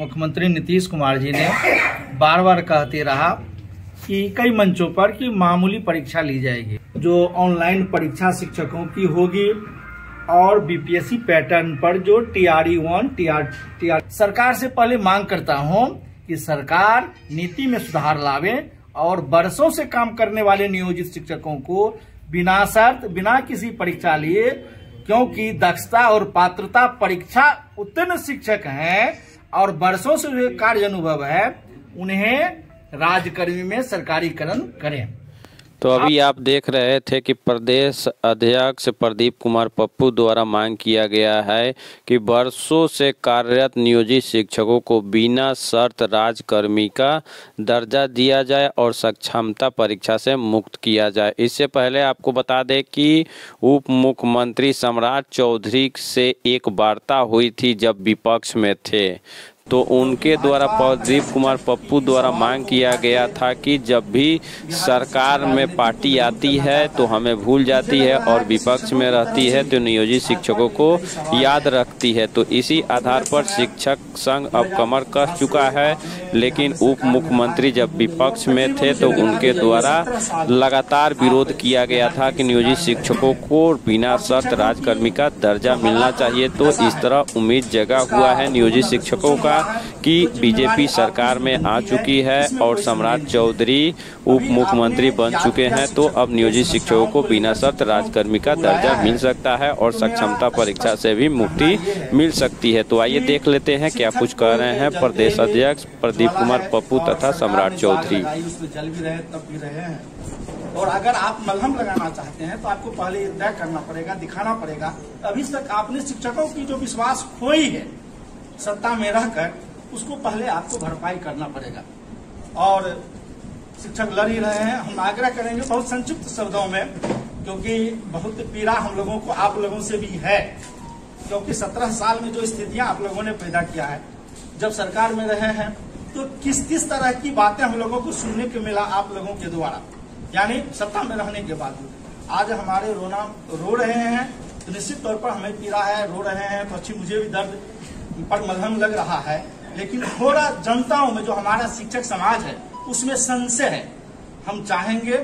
मुख्यमंत्री नीतीश कुमार जी ने बार बार कहते रहा कि कई मंचों पर कि मामूली परीक्षा ली जाएगी, जो ऑनलाइन परीक्षा शिक्षकों की होगी और बीपीएससी पैटर्न पर जो TRE one T R T R सरकार से पहले मांग करता हूँ कि सरकार नीति में सुधार लावे और बरसों से काम करने वाले नियोजित शिक्षकों को बिना शर्त, बिना किसी परीक्षा लिए, क्योंकि दक्षता और पात्रता परीक्षा उत्तीर्ण शिक्षक हैं और बरसों से जो कार्य अनुभव है उन्हें राजकर्मी में सरकारीकरण करें। तो अभी आप देख रहे थे कि प्रदेश अध्यक्ष प्रदीप कुमार पप्पू द्वारा मांग किया गया है कि वर्षों से कार्यरत नियोजित शिक्षकों को बिना शर्त राजकर्मी का दर्जा दिया जाए और सक्षमता परीक्षा से मुक्त किया जाए। इससे पहले आपको बता दें कि उप मुख्यमंत्री सम्राट चौधरी से एक वार्ता हुई थी जब विपक्ष में थे। तो उनके द्वारा प्रदीप कुमार पप्पू द्वारा मांग किया गया था कि जब भी सरकार में पार्टी आती है तो हमें भूल जाती है और विपक्ष में रहती है तो नियोजित शिक्षकों को याद रखती है। तो इसी आधार पर शिक्षक संघ अब कमर कस चुका है, लेकिन उप मुख्यमंत्री जब विपक्ष में थे तो उनके द्वारा लगातार विरोध किया गया था कि नियोजित शिक्षकों को बिना शर्त राजकर्मी का दर्जा मिलना चाहिए। तो इस तरह उम्मीद जगा हुआ है नियोजित शिक्षकों का कि बीजेपी सरकार में आ चुकी है और सम्राट चौधरी उप मुख्यमंत्री बन चुके हैं तो अब नियोजित शिक्षकों को बिना शर्त राजकर्मी का दर्जा मिल सकता है और सक्षमता परीक्षा से भी मुक्ति मिल सकती है। तो आइए देख लेते हैं क्या कुछ कह रहे हैं प्रदेश अध्यक्ष प्रदीप कुमार पप्पू तथा सम्राट चौधरी। और अगर आप मलहम लगाना चाहते हैं तो आपको पहले तय करना पड़ेगा, दिखाना पड़ेगा, अभी तक आपने शिक्षकों की जो विश्वास खोई है सत्ता में रहकर उसको पहले आपको भरपाई करना पड़ेगा। और शिक्षक लड़ ही रहे हैं। हम आग्रह करेंगे बहुत संक्षिप्त शब्दों में क्योंकि बहुत पीड़ा हम लोगों को, आप लोगों से भी है। क्योंकि सत्रह साल में जो स्थितियाँ आप लोगों ने पैदा किया है, जब सरकार में रहे हैं तो किस किस तरह की बातें हम लोगों को सुनने को मिला आप लोगों के द्वारा? यानी सत्ता में रहने के बावजूद आज हमारे रोना, रो रहे हैं तो निश्चित तौर पर हमें पीड़ा है, रो रहे हैं तो अच्छी, मुझे भी दर्द पर मलहम लग रहा है, लेकिन थोड़ा जनताओं में जो हमारा शिक्षक समाज है, उसमें संशय है। हम चाहेंगे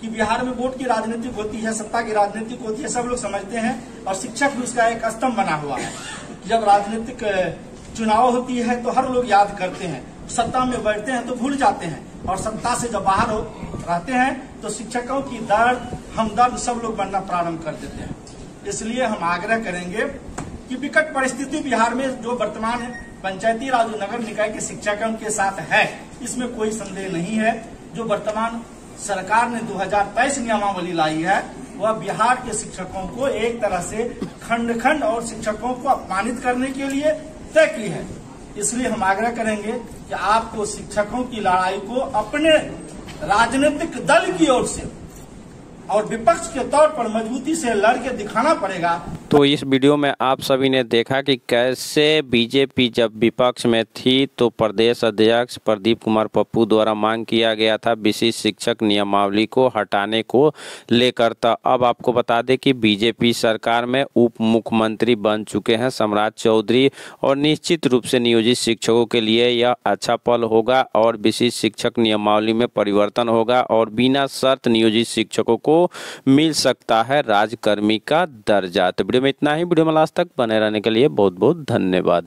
कि बिहार में वोट की राजनीति होती है, सत्ता की राजनीति होती है, सब लोग समझते हैं, और शिक्षक भी उसका एक स्तंभ बना हुआ है। जब राजनीतिक चुनाव होती है तो हर लोग याद करते हैं। सत्ता में बैठते हैं तो भूल जाते हैं, और सत्ता से जब बाहर हो, रहते हैं तो शिक्षकों की दर्द, हमदर्द सब लोग बनना प्रारंभ कर देते हैं। इसलिए हम आग्रह करेंगे कि विकट परिस्थिति बिहार में जो वर्तमान है, पंचायती राज नगर निकाय के शिक्षकों के साथ है, इसमें कोई संदेह नहीं है। जो वर्तमान सरकार ने 2023 नियमावली लाई है, वह बिहार के शिक्षकों को एक तरह से खंड खंड और शिक्षकों को अपमानित करने के लिए तय की है। इसलिए हम आग्रह करेंगे कि आपको शिक्षकों की लड़ाई को अपने राजनीतिक दल की ओर से और विपक्ष के तौर पर मजबूती से लड़ के दिखाना पड़ेगा। तो इस वीडियो में आप सभी ने देखा कि कैसे बीजेपी जब विपक्ष में थी तो प्रदेश अध्यक्ष प्रदीप कुमार पप्पू द्वारा मांग किया गया था विशिष्ट शिक्षक नियमावली को हटाने को लेकर। तो अब आपको बता दें कि बीजेपी सरकार में उप मुख्यमंत्री बन चुके हैं सम्राट चौधरी और निश्चित रूप से नियोजित शिक्षकों के लिए यह अच्छा पल होगा और विशिष्ट शिक्षक नियमावली में परिवर्तन होगा और बिना शर्त नियोजित शिक्षकों को मिल सकता है राजकर्मी का दर्जा। तो वीडियो में इतना ही। वीडियो में लास्ट तक बने रहने के लिए बहुत बहुत धन्यवाद।